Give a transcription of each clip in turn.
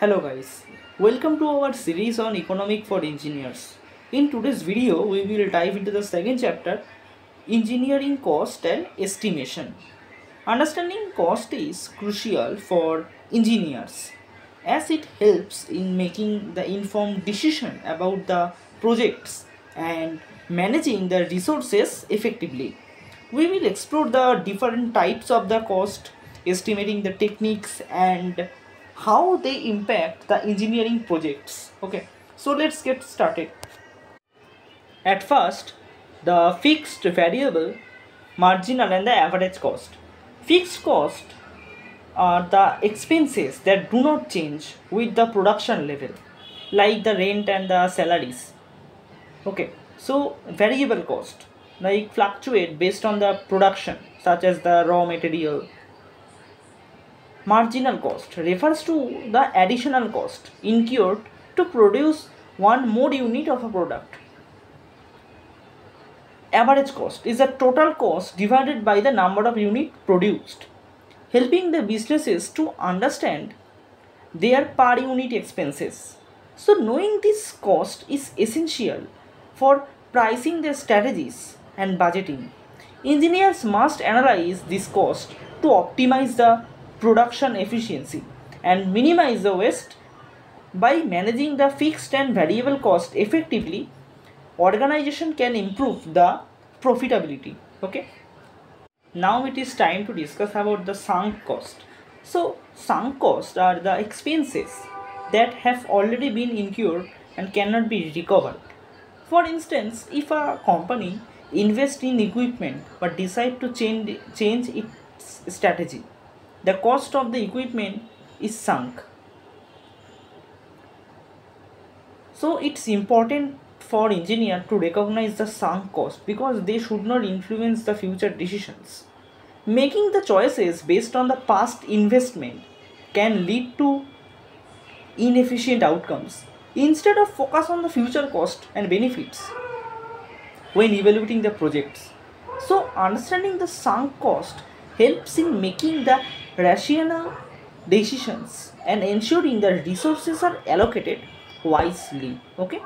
Hello guys, welcome to our series on economic for engineers. In today's video, we will dive into the second chapter, engineering cost and estimation. Understanding cost is crucial for engineers as it helps in making the informed decision about the projects and managing the resources effectively. We will explore the different types of the cost, estimating the techniques and how they impact the engineering projects. Okay, so let's get started. At first, the fixed variable, marginal and the average cost. Fixed cost are the expenses that do not change with the production level like the rent and the salaries okay so variable cost like fluctuate based on the production such as the raw material marginal cost refers to the additional cost incurred to produce one more unit of a product. Average cost is the total cost divided by the number of units produced helping the businesses to understand their per unit expenses. So knowing this cost is essential for pricing their strategies and budgeting. Engineers must analyze this cost to optimize the production efficiency and minimize the waste by managing the fixed and variable cost effectively organization can improve the profitability. Okay? Now it is time to discuss about the sunk cost. So sunk costs are the expenses that have already been incurred and cannot be recovered. For instance if a company invests in equipment but decide to change change its strategy the cost of the equipment is sunk so it's important for engineer to recognize the sunk cost because they should not influence the future decisions. Making the choices based on the past investment can lead to inefficient outcomes instead of focus on the future cost and benefits when evaluating the projects. So understanding the sunk cost helps in making the rational uh, decisions and ensuring the resources are allocated wisely. Okay.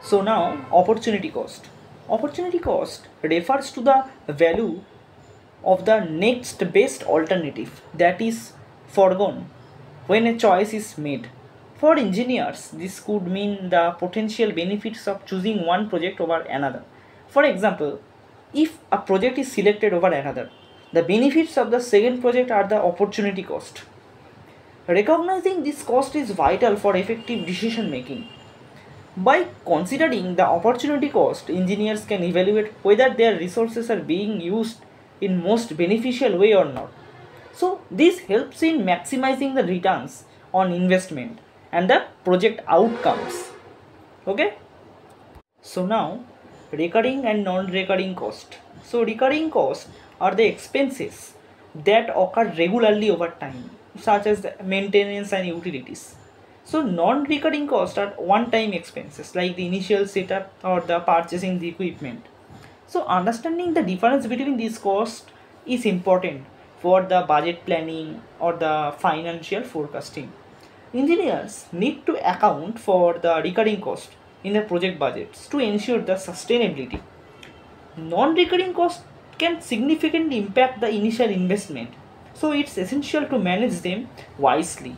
So now opportunity cost. Opportunity cost refers to the value of the next best alternative that is foregone when a choice is made. For engineers, this could mean the potential benefits of choosing one project over another. For example, if a project is selected over another, the benefits of the second project are the opportunity cost. Recognizing this cost is vital for effective decision making. By considering the opportunity cost, engineers can evaluate whether their resources are being used in most beneficial way or not. So this helps in maximizing the returns on investment and the project outcomes. Okay. So now recurring and non-recurring cost. So recurring costs are the expenses that occur regularly over time such as maintenance and utilities. So non-recurring costs are one-time expenses like the initial setup or the purchasing the equipment. So understanding the difference between these costs is important for the budget planning or the financial forecasting. Engineers need to account for the recurring cost in the project budgets to ensure the sustainability. Non-recurring costs can significantly impact the initial investment. So it's essential to manage them wisely.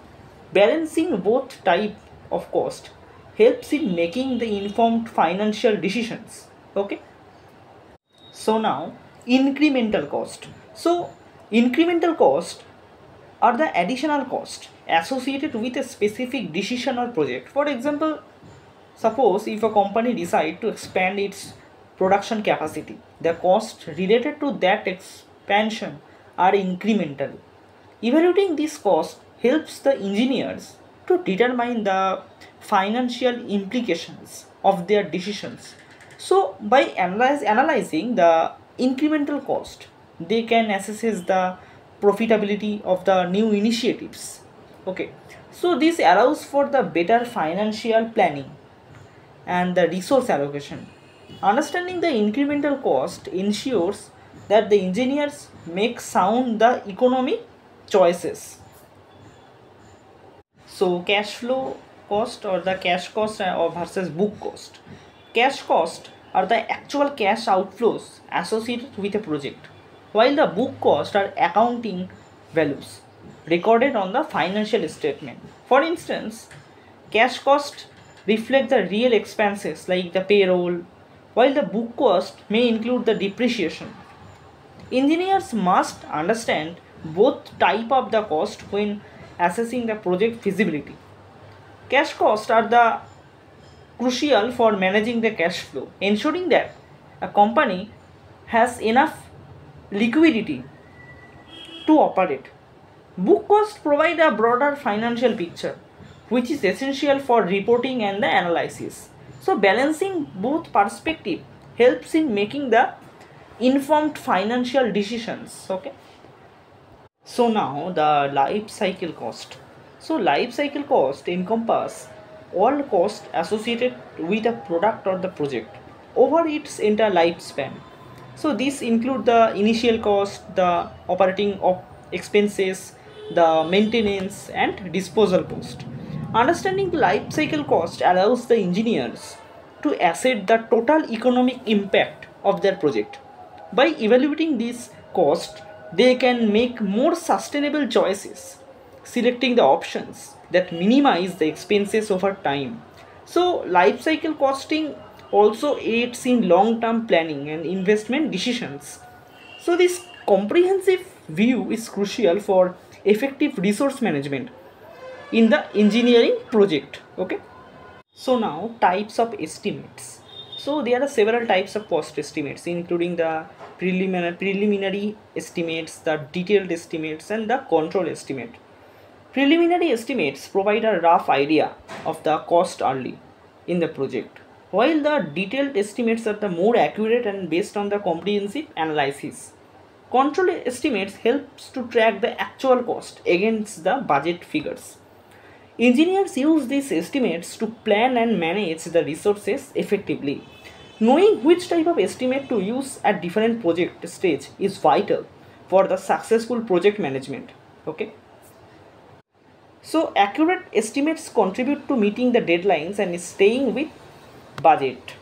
Balancing both type of cost helps in making the informed financial decisions. Okay? So now incremental cost. So incremental cost are the additional cost associated with a specific decision or project. For example suppose if a company decide to expand its production capacity the cost related to that expansion are incremental evaluating this cost helps the engineers to determine the financial implications of their decisions. So by analyze, analyzing the incremental cost, they can assess the profitability of the new initiatives. Okay, so this allows for the better financial planning and the resource allocation. Understanding the incremental cost ensures that the engineers make sound the economic choices So cash flow cost or the cash cost uh, versus book cost. Cash cost are the actual cash outflows associated with a project, while the book cost are accounting values recorded on the financial statement. For instance, cash cost reflect the real expenses like the payroll, while the book cost may include the depreciation. Engineers must understand both type of the cost when assessing the project feasibility. Cash costs are the crucial for managing the cash flow, ensuring that a company has enough liquidity to operate. Book costs provide a broader financial picture, which is essential for reporting and the analysis. So balancing both perspective helps in making the informed financial decisions. Okay. So now the life cycle cost. So life cycle cost encompass all costs associated with a product or the project over its entire lifespan. So this include the initial cost, the operating of expenses, the maintenance and disposal cost. Understanding the life cycle cost allows the engineers to assess the total economic impact of their project. By evaluating this cost, they can make more sustainable choices, selecting the options that minimize the expenses over time. So, life cycle costing also aids in long term planning and investment decisions. So, this comprehensive view is crucial for effective resource management in the engineering project okay? So now types of estimates. So there are several types of cost estimates including the preliminary preliminary estimates the detailed estimates and the control estimate. Preliminary estimates provide a rough idea of the cost early in the project while the detailed estimates are the more accurate and based on the comprehensive analysis. Control estimates helps to track the actual cost against the budget figures. Engineers use these estimates to plan and manage the resources effectively. Knowing which type of estimate to use at different project stage is vital for the successful project management. Okay. So accurate estimates contribute to meeting the deadlines and staying with budget.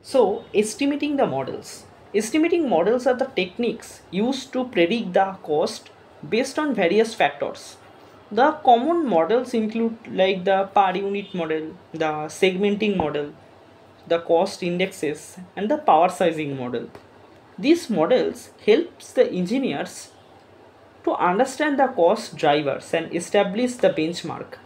So estimating the models. Estimating models are the techniques used to predict the cost based on various factors. The common models include like the per unit model, the segmenting model, the cost indexes and the power sizing model. These models helps the engineers to understand the cost drivers and establish the benchmark.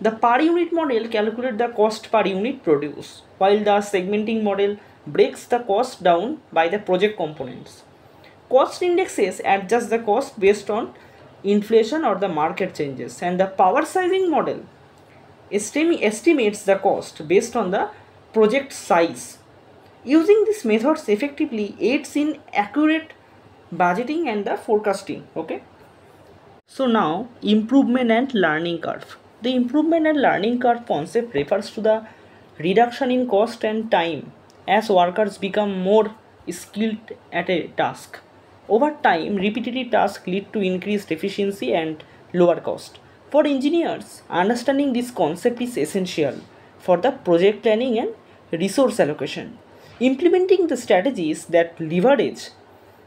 The per unit model calculate the cost per unit produced while the segmenting model breaks the cost down by the project components. Cost indexes adjust the cost based on inflation or the market changes and the power sizing model estimates the cost based on the project size. Using these methods effectively aids in accurate budgeting and the forecasting. Okay. So now improvement and learning curve. The improvement and learning curve concept refers to the reduction in cost and time as workers become more skilled at a task. Over time, repetitive tasks lead to increased efficiency and lower cost. For engineers, understanding this concept is essential for the project planning and resource allocation. Implementing the strategies that leverage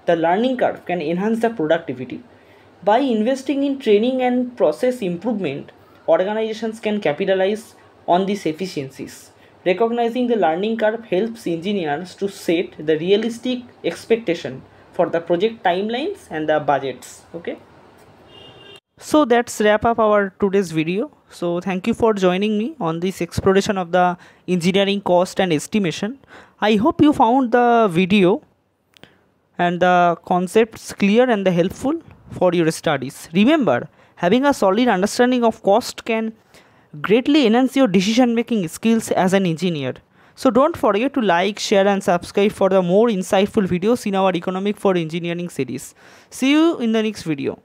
the learning curve can enhance the productivity. By investing in training and process improvement, organizations can capitalize on these efficiencies. Recognizing the learning curve helps engineers to set the realistic expectation for the project timelines and the budgets. Okay. So that's wrap up our today's video. So thank you for joining me on this exploration of the engineering cost and estimation. I hope you found the video and the concepts clear and the helpful for your studies. Remember, having a solid understanding of cost can greatly enhance your decision making skills as an engineer. So don't forget to like, share and subscribe for the more insightful videos in our Economic for Engineering series. See you in the next video.